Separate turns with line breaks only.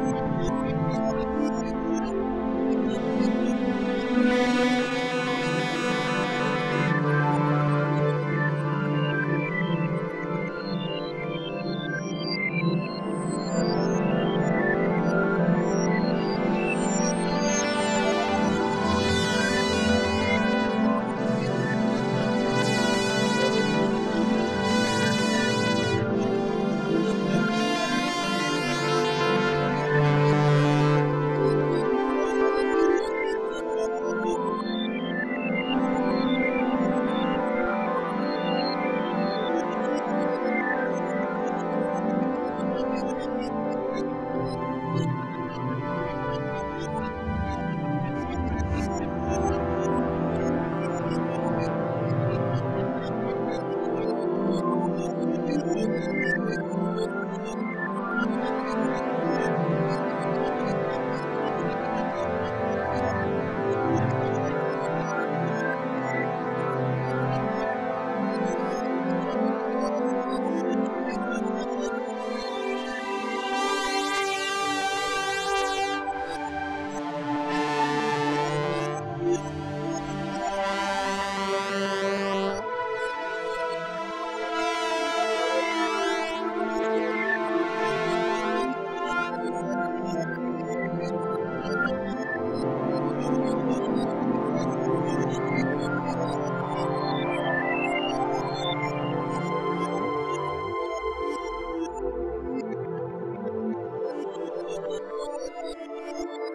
嗯。Thank you. Thank you.